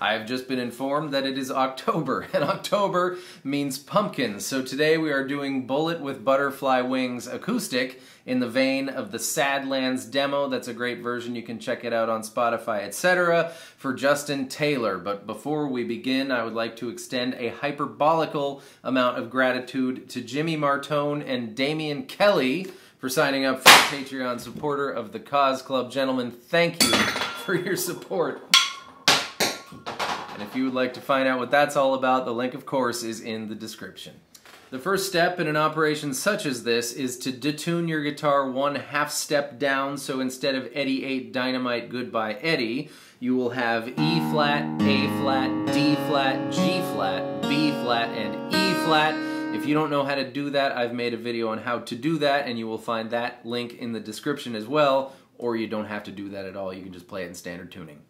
I've just been informed that it is October, and October means pumpkins. So today we are doing Bullet with Butterfly Wings acoustic in the vein of the Sadlands demo. That's a great version. You can check it out on Spotify, etc. for Justin Taylor. But before we begin, I would like to extend a hyperbolical amount of gratitude to Jimmy Martone and Damian Kelly for signing up for Patreon supporter of the Cause Club. Gentlemen, thank you for your support. And if you would like to find out what that's all about, the link, of course, is in the description. The first step in an operation such as this is to detune your guitar one half step down, so instead of Eddie Ate Dynamite Goodbye Eddie, you will have E flat, A flat, D flat, G flat, B flat, and E flat. If you don't know how to do that, I've made a video on how to do that, and you will find that link in the description as well, or you don't have to do that at all, you can just play it in standard tuning.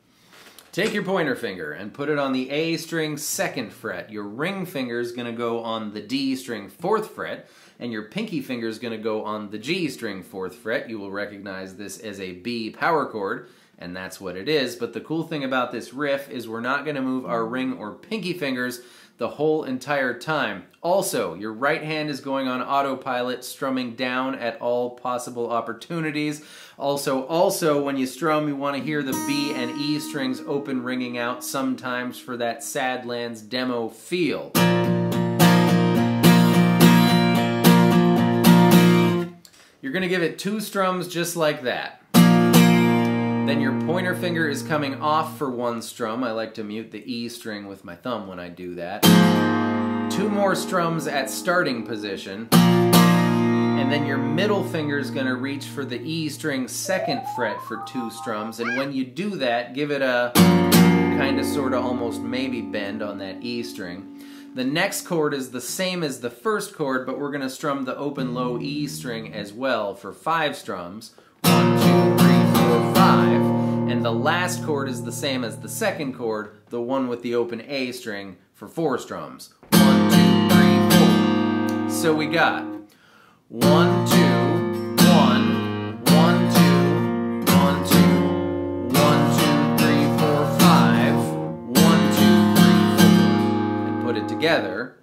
Take your pointer finger and put it on the A string second fret. Your ring finger is going to go on the D string fourth fret, and your pinky finger is going to go on the G string fourth fret. You will recognize this as a B power chord, and that's what it is. But the cool thing about this riff is we're not going to move our ring or pinky fingers the whole entire time. Also, your right hand is going on autopilot, strumming down at all possible opportunities. Also, also when you strum, you want to hear the B and E strings open ringing out sometimes for that Sadlands demo feel. You're going to give it two strums just like that. Then your pointer finger is coming off for one strum. I like to mute the E string with my thumb when I do that. Two more strums at starting position. And then your middle finger is going to reach for the E string second fret for two strums. And when you do that, give it a kind of sort of almost maybe bend on that E string. The next chord is the same as the first chord, but we're going to strum the open low E string as well for five strums. One, two. And the last chord is the same as the second chord, the one with the open A string for four strums. One, two, three, four. So we got one, two, one, one, two, one, two, one, two, three, four, five, one, two, three, four, and put it together.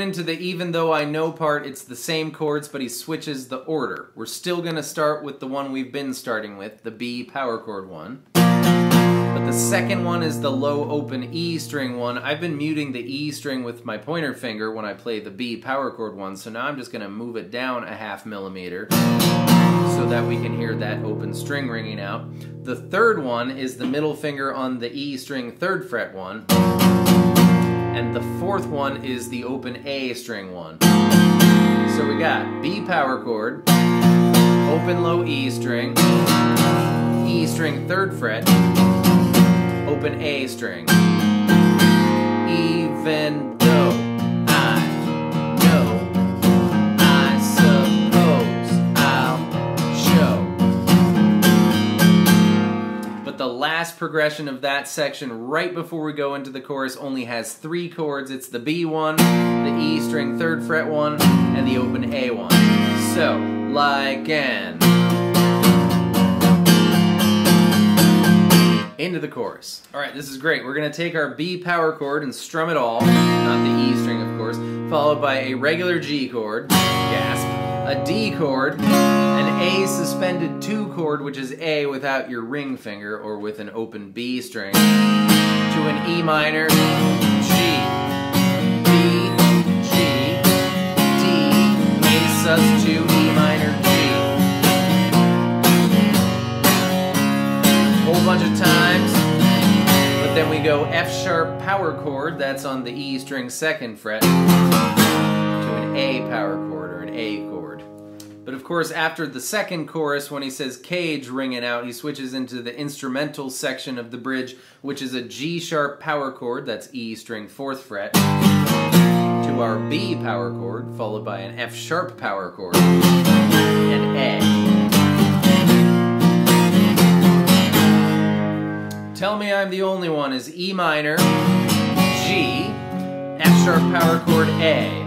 Going into the even though I know part, it's the same chords, but he switches the order. We're still going to start with the one we've been starting with, the B power chord one. But the second one is the low open E string one. I've been muting the E string with my pointer finger when I play the B power chord one, so now I'm just going to move it down a half millimeter so that we can hear that open string ringing out. The third one is the middle finger on the E string third fret one. And the fourth one is the open A string one. So we got B power chord, open low E string, E string third fret, open A string. Even progression of that section, right before we go into the chorus, only has three chords. It's the B one, the E string third fret one, and the open A one. So, like and. Into the chorus. All right, this is great. We're gonna take our B power chord and strum it all, not the E string, of course, followed by a regular G chord, gasp, a D chord, A suspended 2 chord, which is A without your ring finger or with an open B string, to an E minor, G, B, G, D, A sus 2, E minor, G. Whole bunch of times. But then we go F sharp power chord, that's on the E string second fret, to an A power chord or an A chord. But of course, after the second chorus, when he says cage ringing out, he switches into the instrumental section of the bridge, which is a G sharp power chord, that's E string fourth fret, to our B power chord, followed by an F sharp power chord, and A. Tell Me I'm the Only One is E minor, G, F sharp power chord A.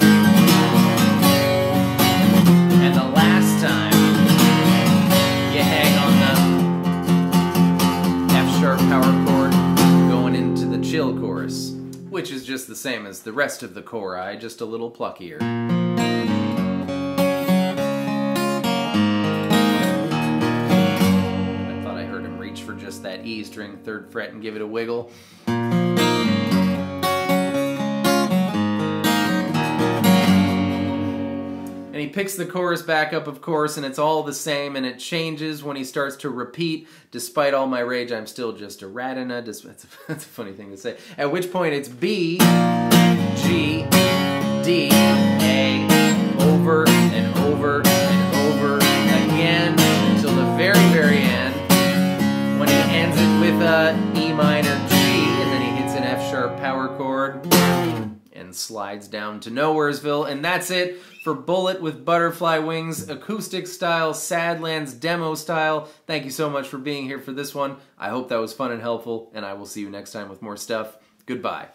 just the same as the rest of the chori, just a little pluckier. I thought I heard him reach for just that E string third fret and give it a wiggle. Picks the chorus back up, of course, and it's all the same, and it changes when he starts to repeat. Despite all my rage, I'm still just a rat in a... That's a, that's a funny thing to say. At which point it's B, G, D, A, over and over and over again slides down to Nowheresville. And that's it for Bullet with Butterfly Wings, acoustic style, Sadlands demo style. Thank you so much for being here for this one. I hope that was fun and helpful, and I will see you next time with more stuff. Goodbye.